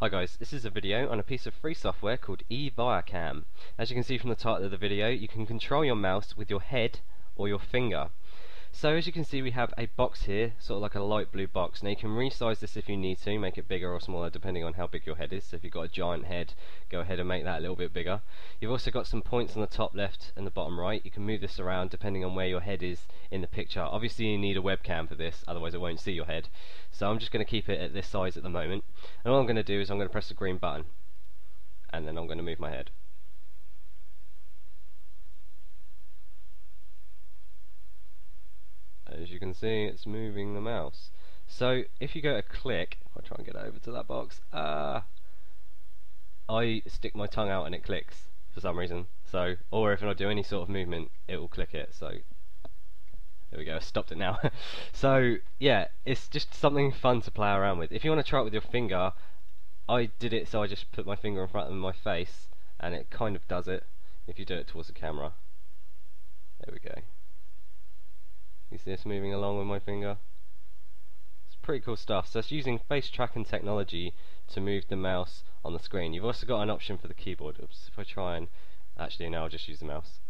Hi guys, this is a video on a piece of free software called eViacam. As you can see from the title of the video, you can control your mouse with your head or your finger. So as you can see we have a box here, sort of like a light blue box. Now you can resize this if you need to, make it bigger or smaller depending on how big your head is. So if you've got a giant head, go ahead and make that a little bit bigger. You've also got some points on the top left and the bottom right. You can move this around depending on where your head is in the picture. Obviously you need a webcam for this, otherwise it won't see your head. So I'm just going to keep it at this size at the moment. And all I'm going to do is I'm going to press the green button. And then I'm going to move my head. As you can see it's moving the mouse so if you go to click I'll try and get over to that box uh, I stick my tongue out and it clicks for some reason so or if I do any sort of movement it will click it so there we go, I stopped it now. so, yeah, it's just something fun to play around with. If you want to try it with your finger, I did it so I just put my finger in front of my face, and it kind of does it if you do it towards the camera. There we go. See this moving along with my finger? It's pretty cool stuff. So it's using face tracking technology to move the mouse on the screen. You've also got an option for the keyboard. Oops, if I try and... Actually, now I'll just use the mouse.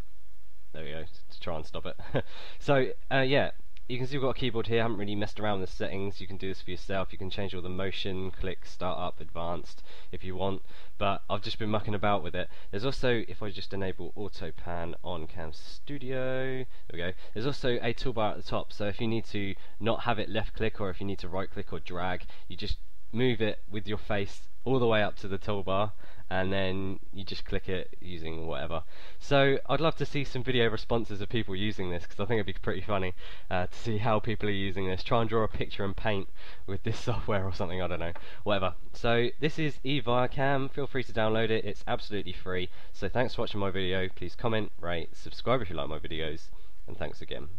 There we go, to try and stop it. so, uh, yeah, you can see we've got a keyboard here, I haven't really messed around with the settings, you can do this for yourself, you can change all the motion, click, start up, advanced if you want, but I've just been mucking about with it. There's also, if I just enable auto pan on Cam Studio, there we go, there's also a toolbar at the top, so if you need to not have it left click or if you need to right click or drag, you just move it with your face all the way up to the toolbar and then you just click it using whatever. So I'd love to see some video responses of people using this because I think it'd be pretty funny uh, to see how people are using this. Try and draw a picture and paint with this software or something, I don't know. Whatever. So this is eViacam. Feel free to download it. It's absolutely free. So thanks for watching my video. Please comment, rate, subscribe if you like my videos, and thanks again.